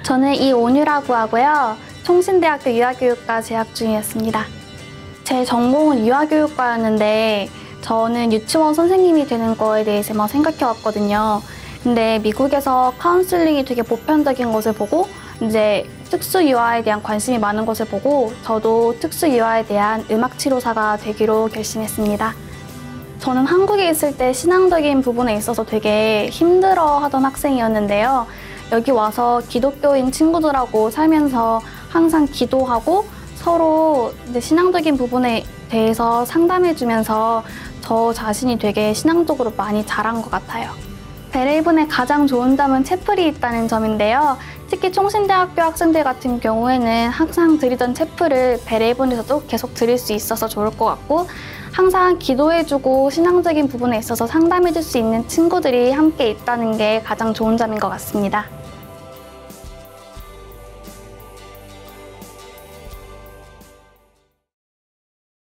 저는 이온유라고 하고요. 총신대학교 유아교육과 재학 중이었습니다. 제 전공은 유아교육과였는데 저는 유치원 선생님이 되는 거에 대해서만 생각해 왔거든요. 근데 미국에서 카운슬링이 되게 보편적인 것을 보고 이제 특수 유아에 대한 관심이 많은 것을 보고 저도 특수 유아에 대한 음악 치료사가 되기로 결심했습니다. 저는 한국에 있을 때 신앙적인 부분에 있어서 되게 힘들어 하던 학생이었는데요. 여기 와서 기독교인 친구들하고 살면서 항상 기도하고 서로 신앙적인 부분에 대해서 상담해주면서 저 자신이 되게 신앙적으로 많이 자란 것 같아요. 베레이븐의 가장 좋은 점은 채플이 있다는 점인데요. 특히 총신대학교 학생들 같은 경우에는 항상 드리던 채플을 베레이븐에서도 계속 드릴 수 있어서 좋을 것 같고 항상 기도해주고 신앙적인 부분에 있어서 상담해줄 수 있는 친구들이 함께 있다는 게 가장 좋은 점인 것 같습니다.